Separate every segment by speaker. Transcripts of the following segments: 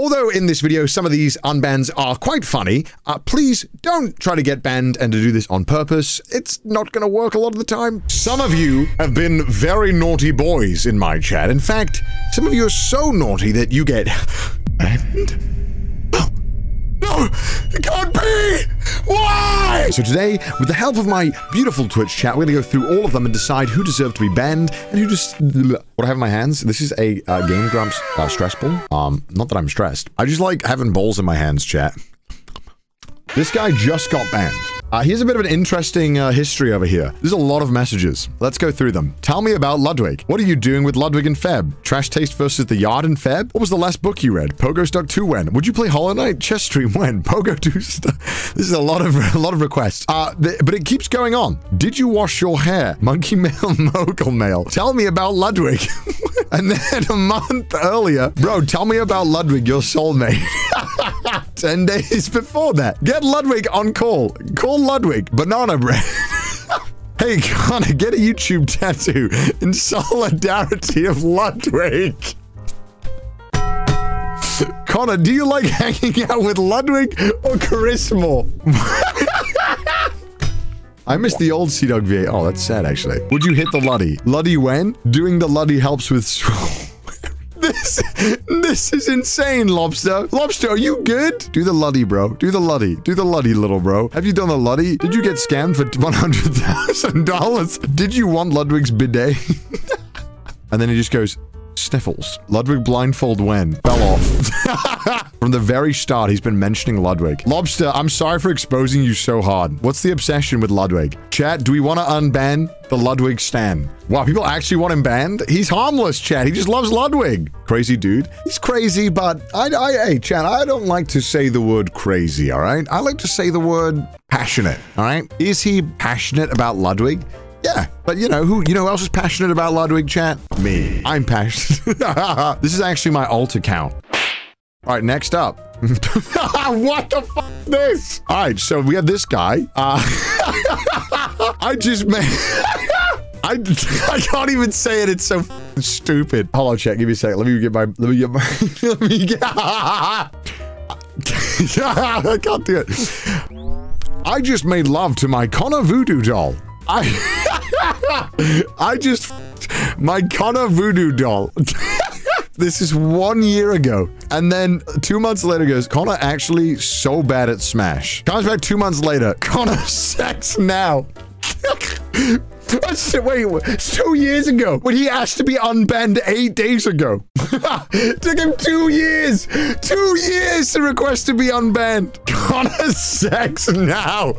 Speaker 1: Although in this video some of these unbans are quite funny, uh, please don't try to get banned and to do this on purpose. It's not going to work a lot of the time. Some of you have been very naughty boys in my chat. In fact, some of you are so naughty that you get banned. It can't be! Why? So today, with the help of my beautiful Twitch chat, we're gonna go through all of them and decide who deserves to be banned and who just... What I have in my hands, this is a uh, Game Grumps uh, stress ball. Um, not that I'm stressed. I just like having balls in my hands, chat. This guy just got banned. Uh, here's a bit of an interesting uh, history over here. There's a lot of messages. Let's go through them. Tell me about Ludwig. What are you doing with Ludwig and Feb? Trash Taste versus The Yard and Feb? What was the last book you read? Pogostuck 2 when? Would you play Hollow Knight? Chess Stream when? Pogo 2 This is a lot of a lot of requests. Uh, but it keeps going on. Did you wash your hair? Monkey Mail, Mogul Mail. Tell me about Ludwig. and then a month earlier, bro, tell me about Ludwig, your soulmate. 10 days before that. Get Ludwig on call. Call Ludwig. Banana bread. hey, Connor, get a YouTube tattoo in solidarity of Ludwig. Connor, do you like hanging out with Ludwig or Charisma? I miss the old CDawgVA. Oh, that's sad, actually. Would you hit the Luddy? Luddy when? Doing the Luddy helps with... This, this is insane, Lobster. Lobster, are you good? Do the Luddy, bro. Do the Luddy. Do the Luddy, little bro. Have you done the Luddy? Did you get scammed for $100,000? Did you want Ludwig's bidet? and then he just goes, Sniffles. Ludwig blindfold when? Fell off. From the very start, he's been mentioning Ludwig. Lobster, I'm sorry for exposing you so hard. What's the obsession with Ludwig? Chat, do we want to unban the Ludwig Stan? Wow, people actually want him banned? He's harmless, chat. He just loves Ludwig. Crazy dude. He's crazy, but I, I, hey, chat, I don't like to say the word crazy, all right? I like to say the word passionate, all right? Is he passionate about Ludwig? Yeah, but you know who? You know who else is passionate about Ludwig chat? Me. I'm passionate. this is actually my alt account. All right, next up. what the fuck is this? All right, so we have this guy. Uh, I just made. I, I can't even say it. It's so stupid. Hold on, chat. Give me a second. Let me get my. Let me get my. let me get. I can't do it. I just made love to my Connor Voodoo doll. I I just my Connor voodoo doll. this is one year ago. And then two months later goes, Connor actually so bad at Smash. Comes back two months later, Connor sex now. Wait, it's two years ago when he asked to be unbanned eight days ago. Took him two years, two years to request to be unbanned. Connor sex now.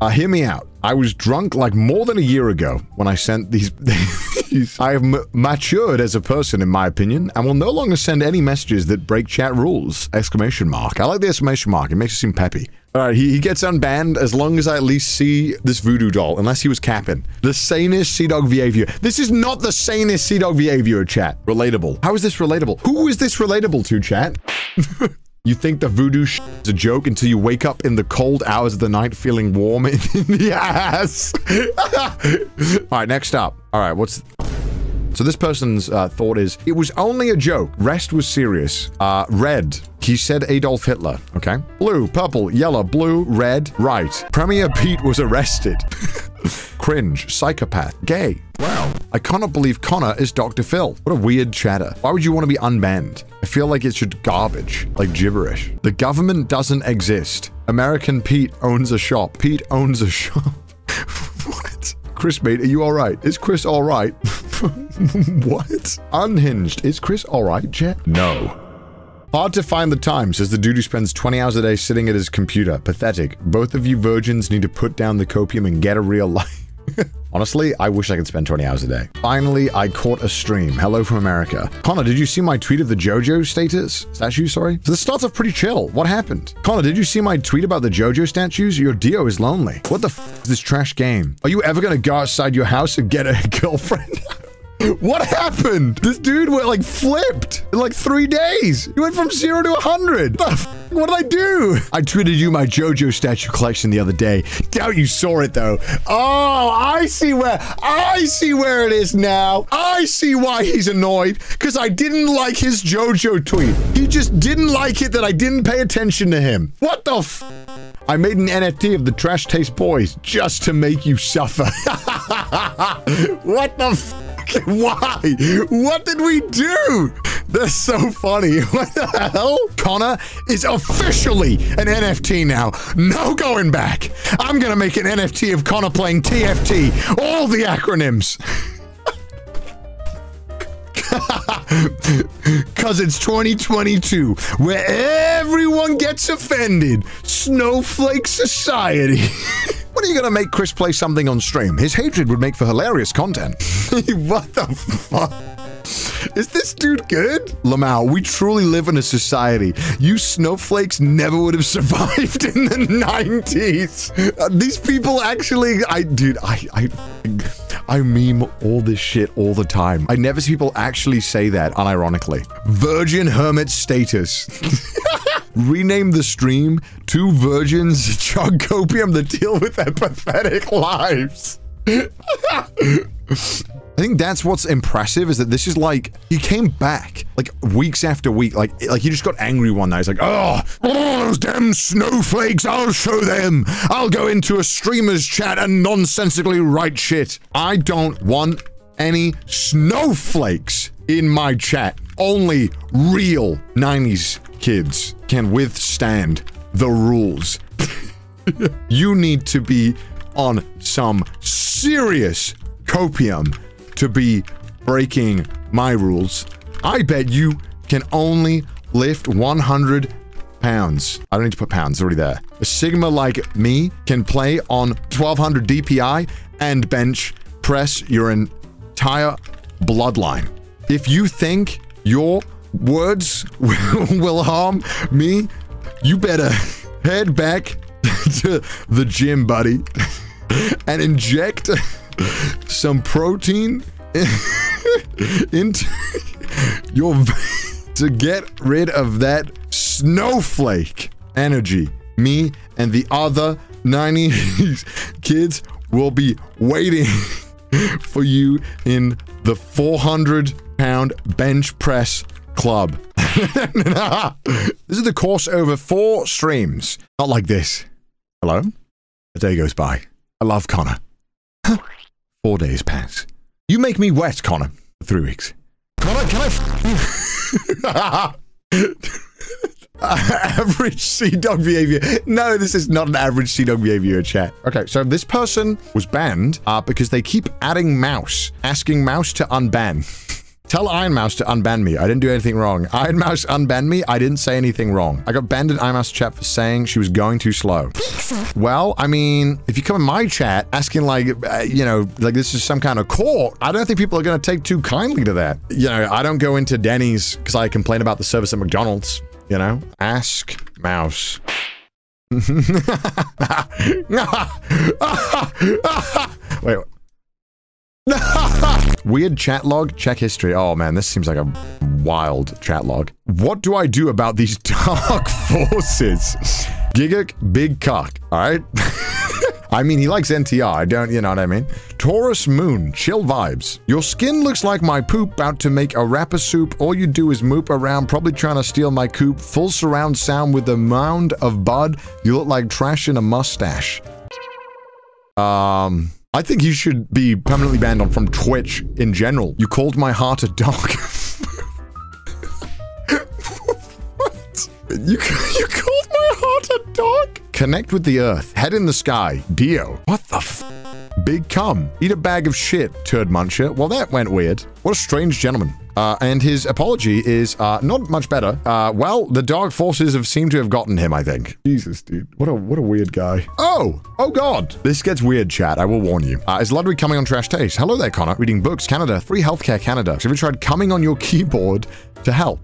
Speaker 1: Uh, hear me out. I was drunk like more than a year ago when I sent these. I have matured as a person, in my opinion, and will no longer send any messages that break chat rules! Exclamation mark. I like the exclamation mark. It makes it seem peppy. All right, he, he gets unbanned as long as I at least see this voodoo doll, unless he was capping. The sanest CDawgVA viewer. This is not the sanest CDawgVA viewer, chat. Relatable. How is this relatable? Who is this relatable to, chat? You think the voodoo is a joke until you wake up in the cold hours of the night feeling warm in the ass. All right, next up. All right, what's... So this person's uh, thought is, it was only a joke. Rest was serious. Uh, red. He said Adolf Hitler. Okay. Blue, purple, yellow, blue, red, right. Premier Pete was arrested. Cringe, psychopath, gay. Wow. I cannot believe Connor is Dr. Phil. What a weird chatter. Why would you want to be unbanned? I feel like it's just garbage, like gibberish. The government doesn't exist. American Pete owns a shop. Pete owns a shop. what? Chris, mate, are you all right? Is Chris all right? what? Unhinged. Is Chris all right, Jet? No. Hard to find the time, says the dude who spends 20 hours a day sitting at his computer. Pathetic. Both of you virgins need to put down the copium and get a real life. Honestly, I wish I could spend 20 hours a day. Finally, I caught a stream. Hello from America. Connor, did you see my tweet of the JoJo status? Statue, sorry? So this starts off pretty chill. What happened? Connor, did you see my tweet about the JoJo statues? Your Dio is lonely. What the f is this trash game? Are you ever gonna go outside your house and get a girlfriend? What happened? This dude went like flipped in like three days. He went from zero to a 100. What did I do? I tweeted you my JoJo statue collection the other day. Doubt you saw it though. Oh, I see where I see where it is now. I see why he's annoyed because I didn't like his JoJo tweet. He just didn't like it that I didn't pay attention to him. What the f? I made an NFT of the Trash Taste Boys just to make you suffer. what the f? Why? What did we do? That's so funny. What the hell? Connor is officially an NFT now. No going back. I'm going to make an NFT of Connor playing TFT. All the acronyms. Because it's 2022, where everyone gets offended. Snowflake Society. When are you going to make Chris play something on stream? His hatred would make for hilarious content. what the fuck? Is this dude good? Lamau, we truly live in a society. You snowflakes never would have survived in the 90s. Uh, these people actually, I, dude, I, I, I meme all this shit all the time. I never see people actually say that unironically. Virgin hermit status. Rename the stream Two Virgins Chug Copium to deal with their pathetic lives. I think that's what's impressive is that this is like he came back like weeks after week like like he just got angry one night. He's like oh, oh those damn snowflakes I'll show them. I'll go into a streamer's chat and nonsensically write shit. I don't want any snowflakes in my chat. Only real 90s kids can withstand the rules you need to be on some serious copium to be breaking my rules. I bet you can only lift 100 pounds. I don't need to put pounds, already there. A Sigma like me can play on 1200 DPI and bench press your entire bloodline. If you think your words will harm me, you better head back to the gym, buddy, and inject some protein into your to get rid of that snowflake energy. Me and the other 90 kids will be waiting for you in the 400 pound bench press club. this is the course over four streams. Not like this. Hello? A day goes by. I love Connor. Four days pass. You make me wet, Connor. Three weeks. Connor, can I? average CDawg behavior. No, this is not an average CDawg behavior chat. Okay, so this person was banned uh, because they keep adding mouse, asking mouse to unban. Tell Ironmouse to unban me. I didn't do anything wrong. Ironmouse unbanned me. I didn't say anything wrong. I got banned in Ironmouse chat for saying she was going too slow. Well, I mean, if you come in my chat asking like, uh, you know, like this is some kind of court, I don't think people are going to take too kindly to that. You know, I don't go into Denny's because I complain about the service at McDonald's. You know, ask Mouse. Wait. Weird chat log, check history. Oh man, this seems like a wild chat log. What do I do about these dark forces? Gigak, big cock, alright? I mean, he likes NTR, I don't, you know what I mean? Taurus Moon, chill vibes. Your skin looks like my poop about to make a rapper soup. All you do is moop around, probably trying to steal my coop. Full surround sound with a mound of bud. You look like trash in a mustache. Um... I think you should be permanently banned on from Twitch in general. You called my heart a dog. what? You, you called my heart a dog? Connect with the earth. Head in the sky. Dio. What the f Big cum. Eat a bag of shit, turd muncher. Well, that went weird. What a strange gentleman. Uh, and his apology is uh, not much better. Uh, well, the dark forces have seemed to have gotten him, I think. Jesus, dude. What a what a weird guy. Oh! Oh, God. This gets weird, chat. I will warn you. Uh, is Ludwig coming on Trash Taste? Hello there, Connor. Reading books, Canada. Free healthcare, Canada. Have you tried coming on your keyboard to help?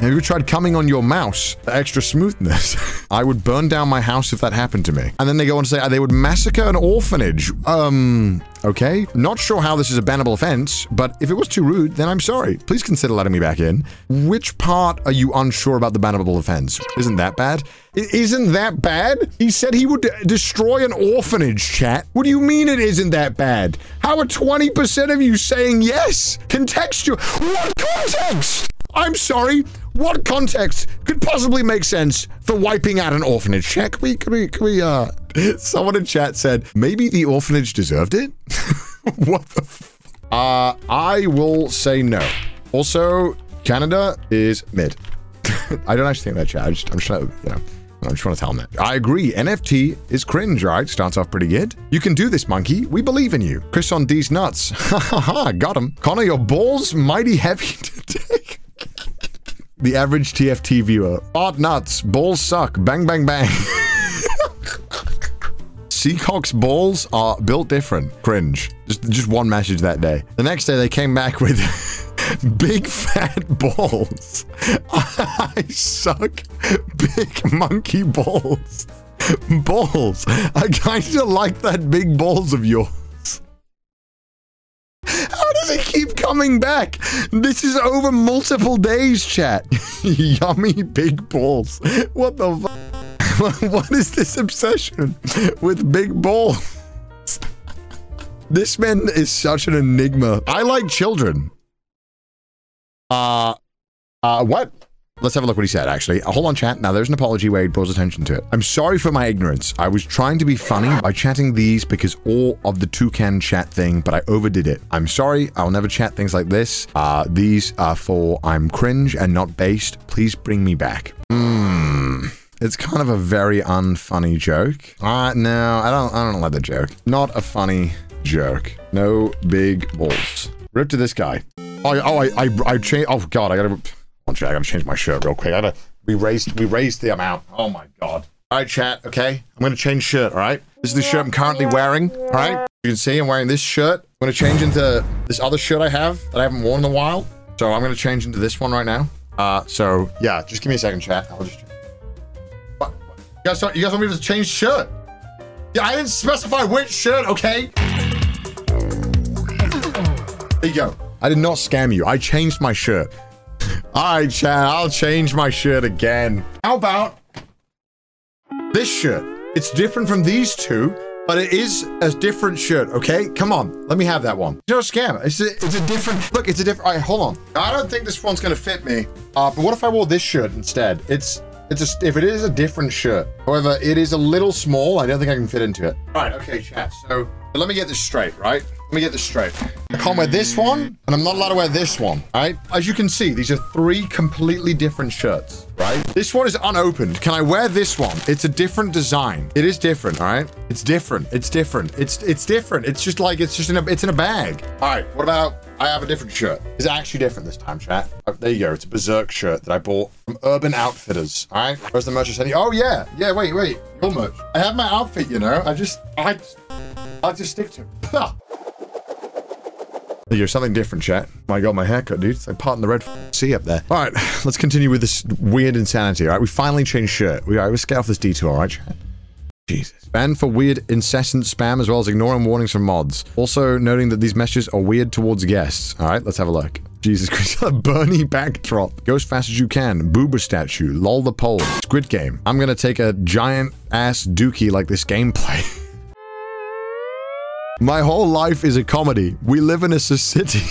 Speaker 1: Have you tried coming on your mouse for extra smoothness? I would burn down my house if that happened to me. And then they go on to say uh, they would massacre an orphanage. Um, okay. Not sure how this is a bannable offense, but if it was too rude, then I'm sorry. Please consider letting me back in. Which part are you unsure about the bannable offense? Isn't that bad? Isn't that bad? He said he would destroy an orphanage, chat. What do you mean it isn't that bad? How are 20% of you saying yes? Contextual. What context? I'm sorry. What context could possibly make sense for wiping out an orphanage? Check. We, can we, can we, uh, someone in chat said, maybe the orphanage deserved it? what the Uh, I will say no. Also, Canada is mid. I don't actually think that chat. I just, I'm just trying to, you know. I just want to tell him that. I agree. NFT is cringe, right? Starts off pretty good. You can do this, monkey. We believe in you. Chris on these nuts. Ha ha ha. Got him. Connor, your balls mighty heavy to take the average TFT viewer. Art nuts, balls suck, bang, bang, bang. Seacock's balls are built different. Cringe. Just, just one message that day. The next day they came back with big fat balls. I suck big monkey balls. Balls. I kind of like that big balls of yours. Coming back? This is over multiple days, chat. Yummy big balls. What the What is this obsession with big balls? This man is such an enigma. I like children. Uh, uh, what? Let's have a look what he said, actually. Hold on, chat. Now, there's an apology where he draws attention to it. I'm sorry for my ignorance. I was trying to be funny by chatting these because all of the toucan chat thing, but I overdid it. I'm sorry. I'll never chat things like this. Uh, these are for I'm cringe and not based. Please bring me back. Hmm. It's kind of a very unfunny joke. Uh, no, I don't, I don't like the joke. Not a funny joke. No big balls. Rip to this guy. Oh, oh, I, I, I changed. Oh God, I gotta. One chat, I gotta change my shirt real quick. I gotta. We raised, we raised the amount. Oh my God. All right, chat. Okay, I'm gonna change shirt. All right. This is the shirt I'm currently wearing. All right. You can see I'm wearing this shirt. I'm gonna change into this other shirt I have that I haven't worn in a while. So I'm gonna change into this one right now. Uh, so yeah, just give me a second, chat. I'll just. What? You guys, you guys want me to change shirt? Yeah, I didn't specify which shirt. Okay. There you go. I did not scam you. I changed my shirt. All right, Chad, I'll change my shirt again. How about this shirt? It's different from these two, but it is a different shirt, okay? Come on, let me have that one. No scam. It's a, it's a different, look, it's a different, all right, hold on. I don't think this one's gonna fit me, uh, but what if I wore this shirt instead? It's, it's a, if it is a different shirt. However, it is a little small. I don't think I can fit into it. All right, okay, chat. So let me get this straight, right? Let me get this straight. I can't wear this one, and I'm not allowed to wear this one, right? As you can see, these are three completely different shirts, right? This one is unopened. Can I wear this one? It's a different design. It is different, all right? It's different. It's different. It's it's different. It's just like, it's just in a, it's in a bag. All right, what about, I have a different shirt. It's actually different this time, chat. Oh, there you go. It's a Berserk shirt that I bought from Urban Outfitters, all right? Where's the merch I Oh, yeah. Yeah, wait, wait. Your merch. I have my outfit, you know? I just, I, I'll just stick to it. You're something different, chat. My god, my haircut, dude. It's like part in the red sea up there. All right, let's continue with this weird insanity, all right? We finally changed shirt. We, all right, let's get off this detour, all right, chat? Jesus. Ban for weird, incessant spam, as well as ignoring warnings from mods. Also noting that these messages are weird towards guests. All right, let's have a look. Jesus Christ, Bernie backdrop. Go as fast as you can. Boober statue. Lol the pole. Squid game. I'm gonna take a giant ass dookie like this gameplay. My whole life is a comedy. We live in a city.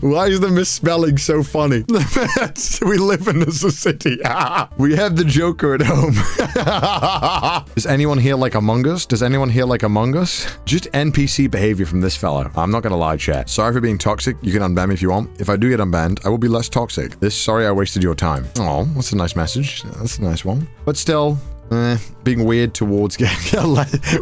Speaker 1: Why is the misspelling so funny? we live in a city. we have the Joker at home. Does anyone here like Among Us? Does anyone here like Among Us? Just NPC behavior from this fellow. I'm not gonna lie, chat. Sorry for being toxic. You can unban me if you want. If I do get unbanned, I will be less toxic. This sorry I wasted your time. Oh, that's a nice message. That's a nice one. But still, Eh, being weird towards getting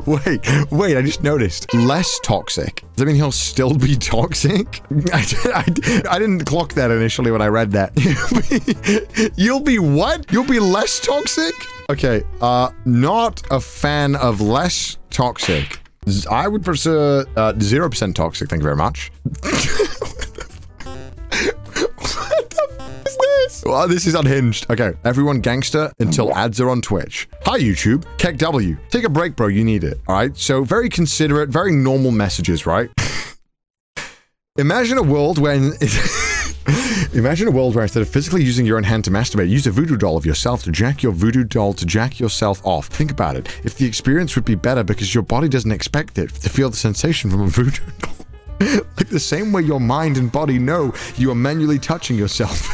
Speaker 1: wait wait i just noticed. Less toxic. Does that mean he'll still be toxic? I, I, I didn't clock that initially when i read that. You'll be what? You'll be less toxic? Okay uh not a fan of less toxic. I would prefer uh, 0% toxic thank you very much this? Well, this is unhinged. Okay, everyone gangster until ads are on Twitch. Hi, YouTube. KEKW. Take a break, bro. You need it. All right. So very considerate, very normal messages, right? Imagine a world when... Imagine a world where instead of physically using your own hand to masturbate, use a voodoo doll of yourself to jack your voodoo doll to jack yourself off. Think about it. If the experience would be better because your body doesn't expect it to feel the sensation from a voodoo doll. like the same way your mind and body know you are manually touching yourself.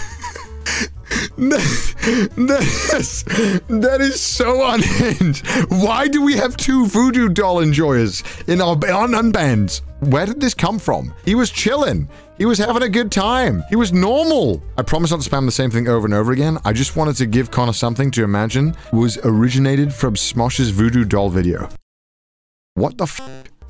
Speaker 1: That's, that is so unhinged. Why do we have two voodoo doll enjoyers in our on unbands? Where did this come from? He was chilling. He was having a good time. He was normal. I promise not to spam the same thing over and over again. I just wanted to give Connor something to imagine was originated from Smosh's voodoo doll video. What the f?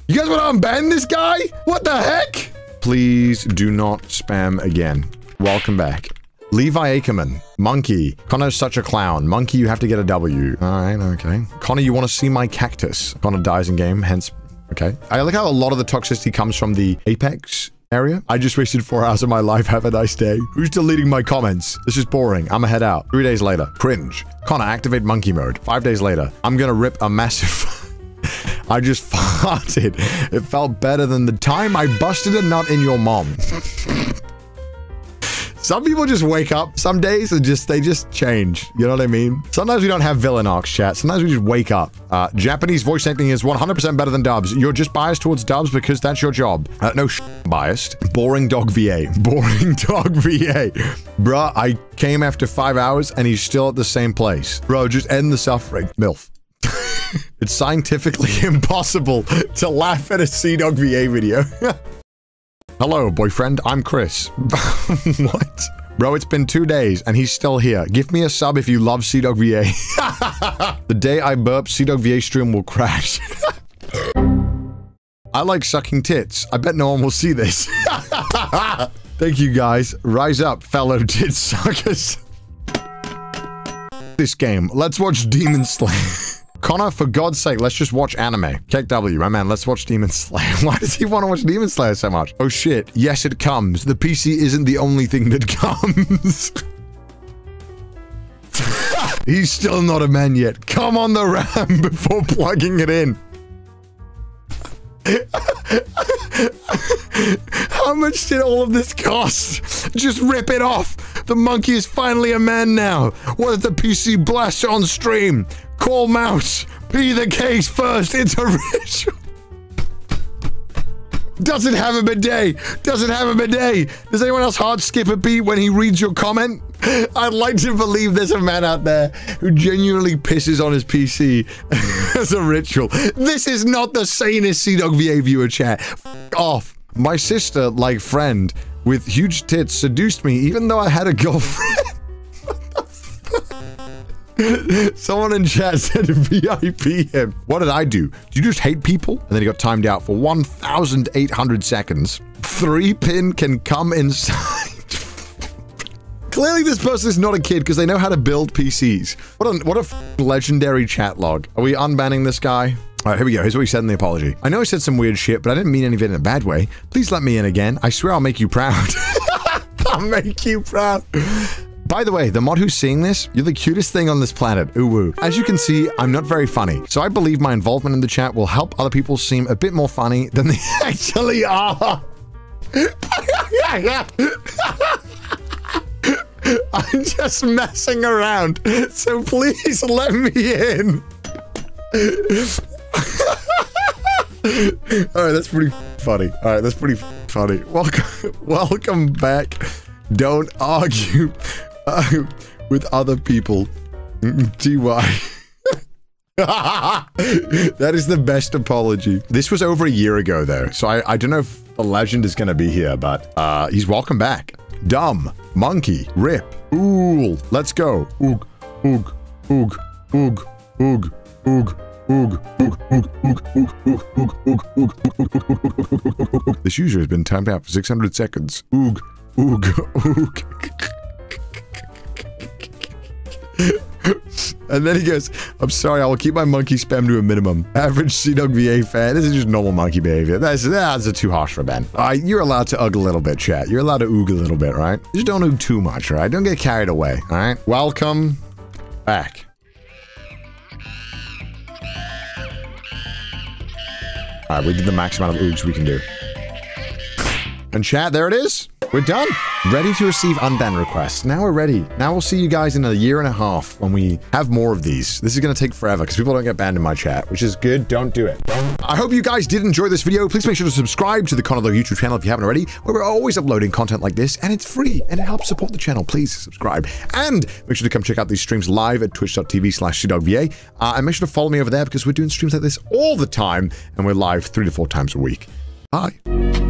Speaker 1: You guys want to unban this guy? What the heck? Please do not spam again. Welcome back. Levi Ackerman. Monkey. Connor's such a clown. Monkey, you have to get a W. Alright, okay. Connor, you want to see my cactus. Connor dies in game, hence... Okay. I like how a lot of the toxicity comes from the Apex area. I just wasted four hours of my life. Have a nice day. Who's deleting my comments? This is boring. I'ma head out. Three days later. Cringe. Connor, activate monkey mode. Five days later. I'm gonna rip a massive... I just farted. It felt better than the time I busted a nut in your mom. Some people just wake up some days and just they just change. You know what I mean? Sometimes we don't have villain arcs chat. Sometimes we just wake up. Uh, Japanese voice acting is 100% better than dubs. You're just biased towards dubs because that's your job. Uh, no biased. Boring dog VA. Boring dog VA. Bruh, I came after five hours and he's still at the same place. Bro, just end the suffering. MILF. it's scientifically impossible to laugh at a CDawgVA video. Hello, boyfriend. I'm Chris. what? Bro, it's been two days and he's still here. Give me a sub if you love CDawgVA. the day I burp, CDawgVA stream will crash. I like sucking tits. I bet no one will see this. Thank you guys. Rise up, fellow tit suckers. this game. Let's watch Demon Slayer. Connor, for God's sake, let's just watch anime. KEKW, my man, let's watch Demon Slayer. Why does he want to watch Demon Slayer so much? Oh shit, yes it comes. The PC isn't the only thing that comes. He's still not a man yet. Come on the RAM before plugging it in. How much did all of this cost? Just rip it off. The monkey is finally a man now. What if the PC blasts on stream? Call Mouse. Be the case first. It's a ritual. Doesn't have a bidet. Doesn't have a bidet. Does anyone else hard skip a beat when he reads your comment? I'd like to believe there's a man out there who genuinely pisses on his PC as a ritual. This is not the sanest CDawgVA viewer chat. F off. My sister, like friend, with huge tits seduced me even though I had a girlfriend. Someone in chat said VIP him. What did I do? Did you just hate people? And then he got timed out for 1,800 seconds. Three pin can come inside. Clearly this person is not a kid because they know how to build PCs. What a, what a legendary chat log. Are we unbanning this guy? All right, here we go. Here's what he said in the apology. I know I said some weird shit, but I didn't mean any of it in a bad way. Please let me in again. I swear I'll make you proud. I'll make you proud. By the way, the mod who's seeing this, you're the cutest thing on this planet. Ooh As you can see, I'm not very funny, so I believe my involvement in the chat will help other people seem a bit more funny than they actually are. I'm just messing around, so please let me in. All right, that's pretty funny. All right, that's pretty funny. Welcome, welcome back. Don't argue with other people. TY. that is the best apology. This was over a year ago, though, so I, I don't know if the legend is going to be here, but uh, he's welcome back. Dumb, monkey, rip, ooh, let's go. Oog, oog, oog, oog, oog, oog. This user has been timed out for 600 seconds. Oog, oog, oog. And then he goes, I'm sorry, I will keep my monkey spam to a minimum. Average CDawgVA fan. This is just normal monkey behavior. That's, that's too harsh for Ben. All right, you're allowed to ugh a little bit, chat. You're allowed to oog a little bit, right? Just don't oog too much, right? Don't get carried away, all right? Welcome back. All right, we did the max amount of oogs we can do. And chat, there it is. We're done. Ready to receive unban requests. Now we're ready. Now we'll see you guys in a year and a half when we have more of these. This is going to take forever because people don't get banned in my chat, which is good. Don't do it. I hope you guys did enjoy this video. Please make sure to subscribe to the Connor YouTube channel if you haven't already, where we're always uploading content like this, and it's free, and it helps support the channel. Please subscribe. And make sure to come check out these streams live at twitch.tv slash cdawgva. Uh, and make sure to follow me over there because we're doing streams like this all the time, and we're live three to four times a week. Bye.